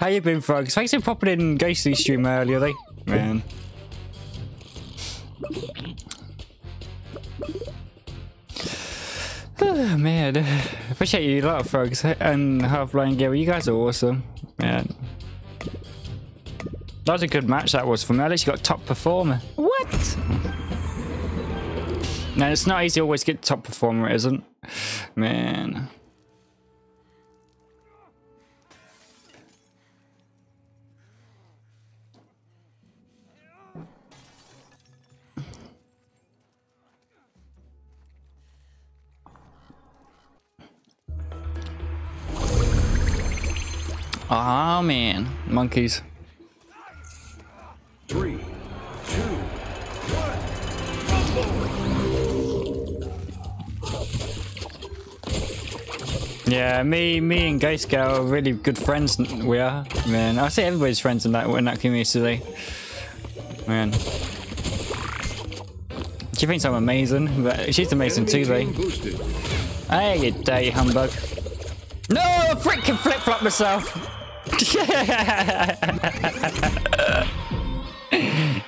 How you been, Frogs? Thanks for popping in Ghostly stream earlier, they man. Oh, man, appreciate you a lot, Frogs and Half Blind Gary. You guys are awesome, man. That was a good match. That was for me. At least you got top performer. What? No, it's not easy to always get top performer, is isn't? Man. Oh man, monkeys. Three, two, Yeah, me, me and Girl are really good friends. We are, man. I say everybody's friends in that in that community, man. She thinks I'm amazing, but she's amazing too, though. Hey, you dirty humbug. No, I freaking flip flop myself.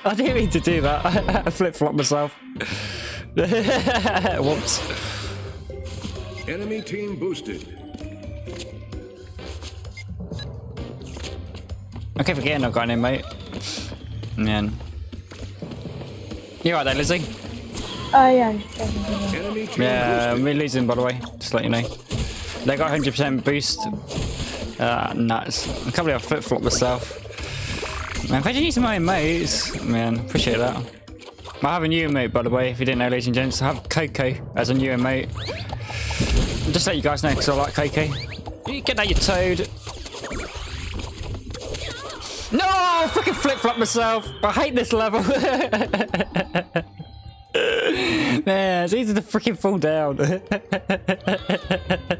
I didn't mean to do that. I flip flop myself. Whoops. Enemy team boosted. I keep forgetting I've got an mate. Man. You right there, Lizzie? Oh yeah. Enemy team Yeah, boosted. we're losing by the way, just to let you know. They got 100% boost. Uh, nuts. I can't believe I flip flop myself. Man, if I use my emotes, man, appreciate that. I have a new mate, by the way, if you didn't know, ladies and gents. I have Coco as a new mate. Just let you guys know, because I like Coco. You get that, you toad. No! I freaking flip flop myself. I hate this level. Man, it's easy to freaking fall down.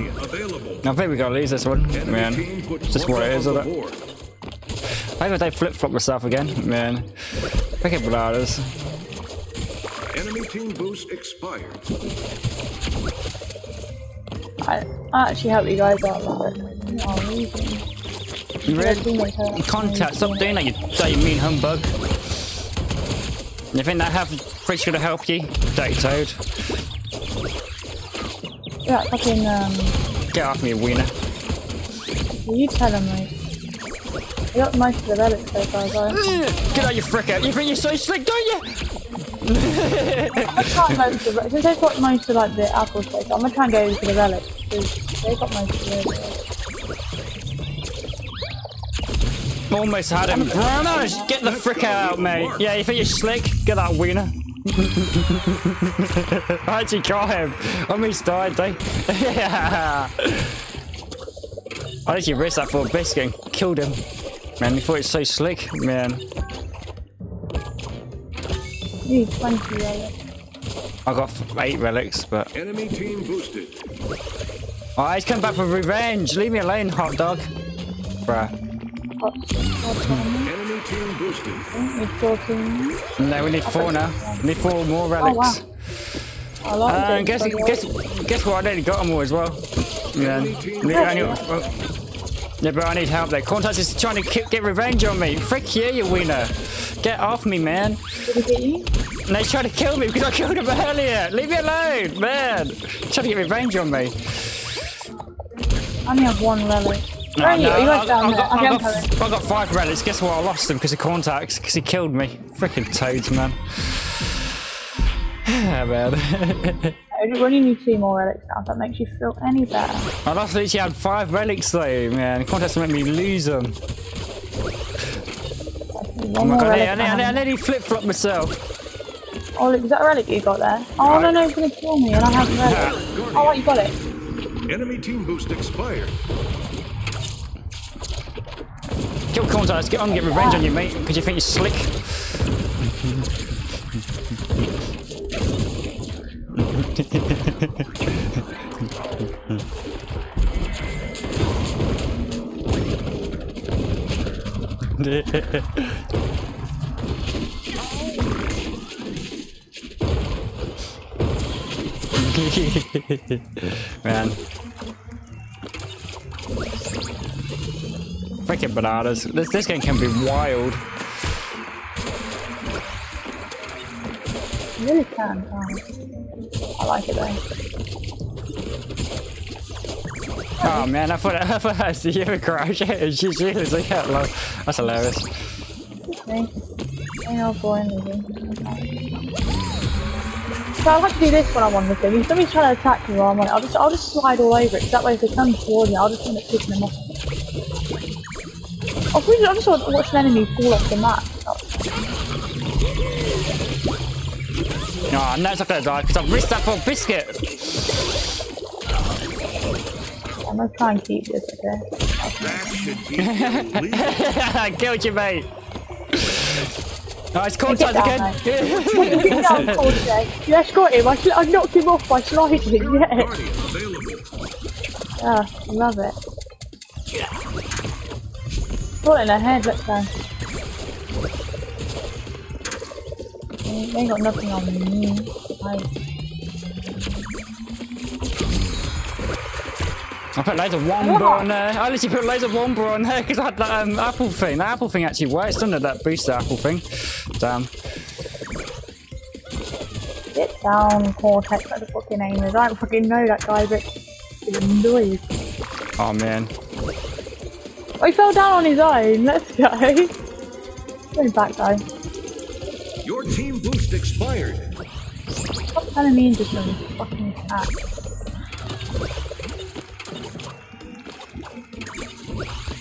I think we gotta lose this one, man. It's just what it is, isn't it? I think I flip flop myself again, man. Freaking bananas. Enemy team boost expired. I, I actually help you guys out like oh, amazing. You really? Contact, stop doing that, you dirty mean humbug. You think that have Fridge gonna help you? Dirty toad. Yeah, fucking um Get off me, wiener. well, you tell him like I got most of the relics so far as I Get out you frick out. You think you're so slick, don't you? Gonna try most of the since they've got most of like the apple space, I'm gonna try and go for the relics because they've got most of the relics. Almost had him. Bruno, get the frick out, mate. Yeah, you think you're slick? Get that wiener. I actually got him. I almost died, though. I actually risked that for a biscuit and killed him. Man, he thought it's so slick, man. you 20 relics. I got eight relics, but Enemy team boosted. oh, he's come back for revenge. Leave me alone, hot dog. Bruh. Hot, hot one. Enemy team boosted. No, we need four now. We need four more Oh relics. wow. I Uh, guess, guess, guess what? I nearly got them all as well. Yeah. Enemy I need- yeah, but I need help there. Contact is trying to get revenge on me. Frick you, you wiener. Get off me, man. Did he get you? And they're trying to kill me because I killed him earlier. Leave me alone, man. Trying to get revenge on me. I only have one relic. Where are you? No, you I, guys down I there? got, I, I'm got, coming. I got five relics. Guess what? I lost them because of contacts. Because he killed me. Freaking toads, man. yeah, man. I only need two more relics now. If that makes you feel any better. I lost literally had five relics though, man. Contacts make me lose them. Oh one Oh my more god, I, relic. I, I, I nearly flip flop myself. Oh, look, is that a relic you got there? Oh no, no, it's gonna kill me, and I have a relic. Oh, right, you got it. Enemy team boost expired. Kill contacts, get on, get revenge on you, mate, because you think you're slick. Man. Freaking bananas. This, this game can be wild. You really can? I like it though. Oh man, I thought, I thought I was you a crash and she got low. That's hilarious. See? Ain't no boy moving. So I'll have to do this when I'm on the thing. If somebody's trying to attack me while I'm on it, I'll just I'll just slide all over it. that way if they come towards me, I'll just end up picking them off. Oh, please, I just want to watch an enemy fall off the map. Oh, Oh, no, it's not gonna die because I've missed that for biscuit. I'm gonna try and keep this, okay? That should be. I killed you, mate. Oh, it's caught Get time again. Get down, Corte. Yes, got him. I, I knocked him off by sliding. Yes. Party available. Ah, I love it. It in head, let's go. They ain't got nothing on me. I, I put loads of Wumpa on there. I literally put loads of Wumpa on there because I had that um, apple thing. That apple thing actually works, doesn't it? That booster apple thing. Damn. get down, Cortex, what the fucking name is. I don't fucking know that guy, but it's annoying. Oh man. Oh, he fell down on his own. Let's go. Going back though. Your team boost expired. Stop telling me into some fucking cat.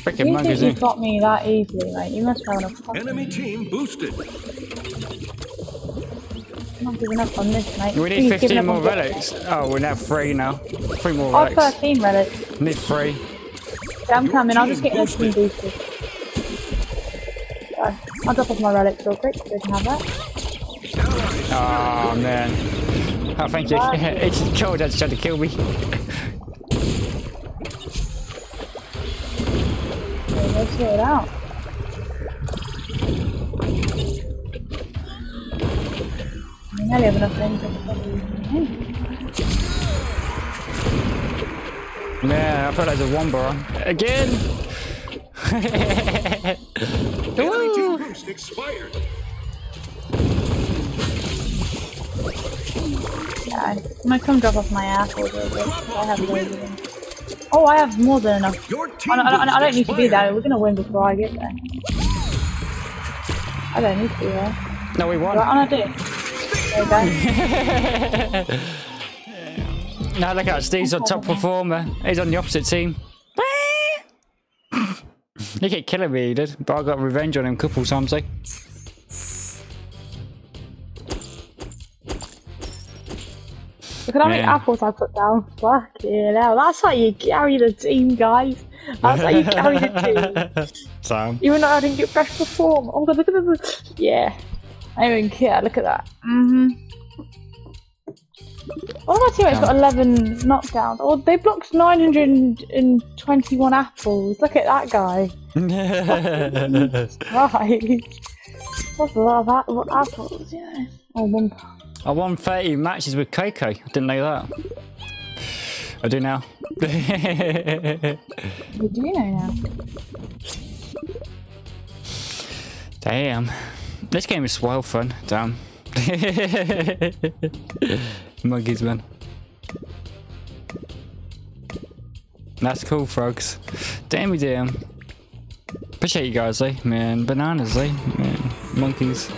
Freaking You monkeys. think you got me that easily, mate? You must have a fucking Enemy team boosted. not giving up on this, mate. We need Please 15 more relics. Oh, we're now three now. Three more mate. Oh, relics. 13 relics. Need three. Yeah, I'm coming. I'll just get those team boosted. So, I'll drop off my relics real quick so we can have that. Oh man. Oh, thank you. it's killed. That's trying to kill me. So let's sort it out. I nearly have enough things Man, I put loads of Wumpa on. Again. Enemy team boost expired. Yeah, I'm gonna come drop off my apples real quick. I have loads of them. Oh, I have more than enough. Your team I don't, I don't, I don't need to be that. We're gonna win before I get there. I don't need to be there. No, we won. Right, and I do. There you go. Now look at Steve's on top performer. He's on the opposite team. he kept killing me, he did. But I got revenge on him a couple times, eh? Look at how many apples I put down. Fucking hell. That's how you carry the team, guys. That's how you carry the team. Sam. Even though I didn't get best perform. Oh god, look at the. Yeah. I don't even care. Look at that. Mm hmm. One of my teammates got 11 knockdowns. Oh, they blocked 921 apples. Look at that guy. Right. That's a lot of apples, know. Oh, one. I won 30 matches with KK. I didn't know that. I do now. You do know now. Damn. This game is wild fun. Damn. Monkeys, man. That's cool, frogs. Damn, damn. Appreciate you guys, eh? Man, bananas, eh? Man, monkeys.